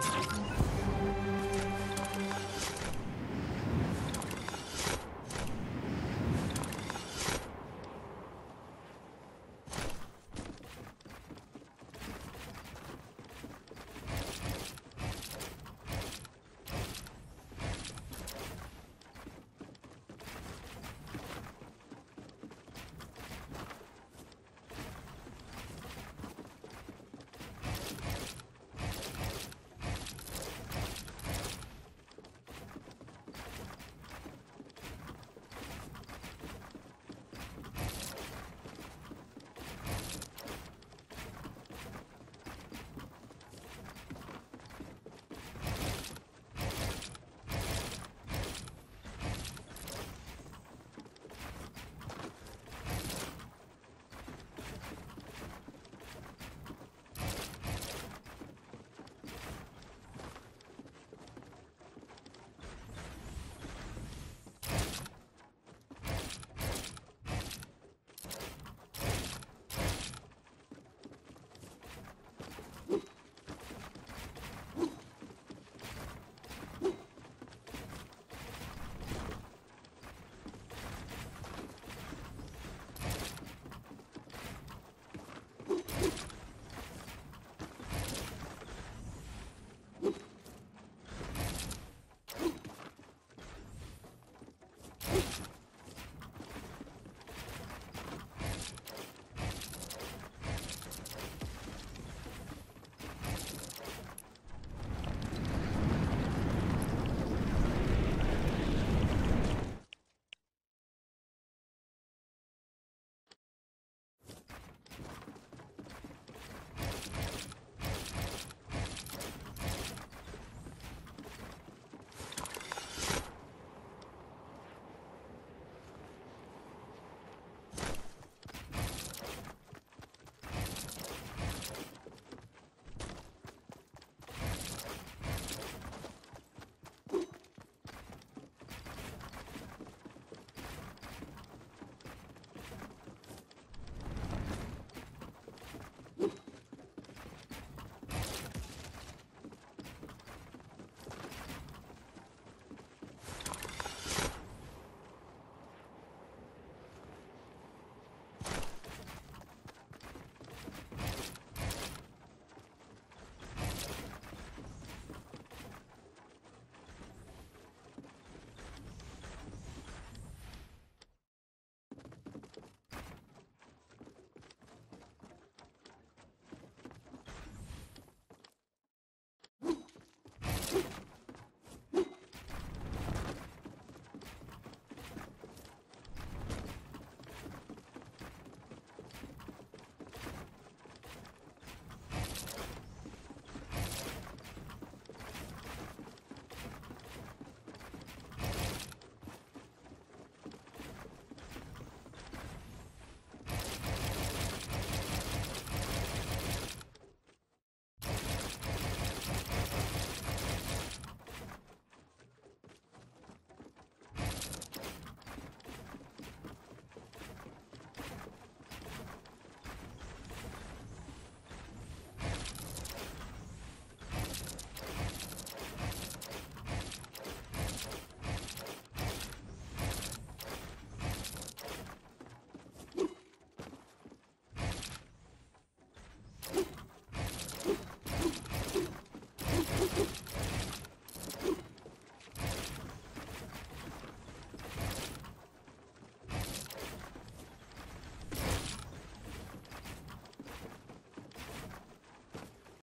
you